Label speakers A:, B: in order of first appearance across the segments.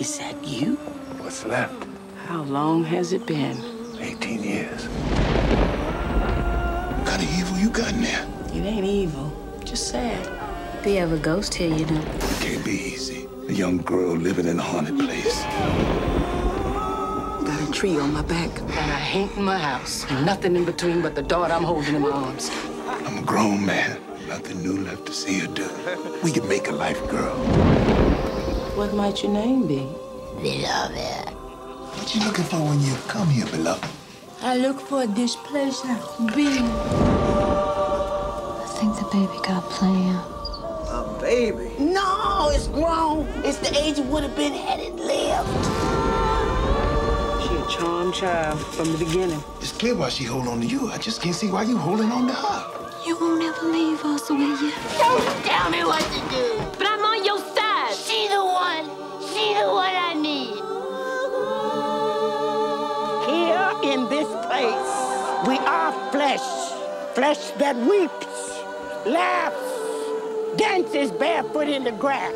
A: Is that you?
B: What's left?
A: How long has it been?
B: 18 years.
C: What kind of evil you got in there?
A: It ain't evil, just sad.
D: Be have a ghost here, you know.
C: It can't be easy. A young girl living in a haunted place.
A: Got a tree on my back, and I hate in my house. And nothing in between but the daughter I'm holding in my arms.
C: I'm a grown man. Nothing new left to see or do. We could make a life, girl.
A: What might your name be?
D: Beloved.
C: What you looking for when you come here, beloved?
D: I look for this place I can be.
E: I think the baby got plans.
B: A baby.
A: No, it's grown. It's the age it would have been had it lived. She a charmed child from the beginning.
C: It's clear why she hold on to you. I just can't see why you holding on to her.
E: You won't ever leave us, will you?
D: Don't tell me what to do.
E: But I'm on your side.
D: She the one. She the one I need.
A: Here in this place, we are flesh. Flesh that weeps, laughs, dances barefoot in the grass.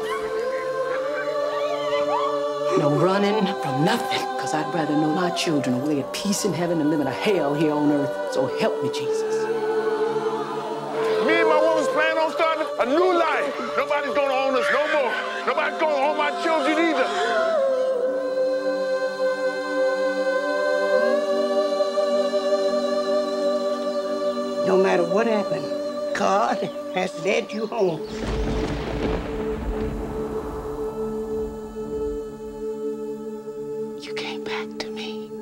A: No running from nothing, because I'd rather know my children are at peace in heaven than living a hell here on earth. So help me, Jesus.
F: a new life. Nobody's gonna own us no more. Nobody's gonna own my children either.
A: No matter what happened, God has led you home. You came back to me.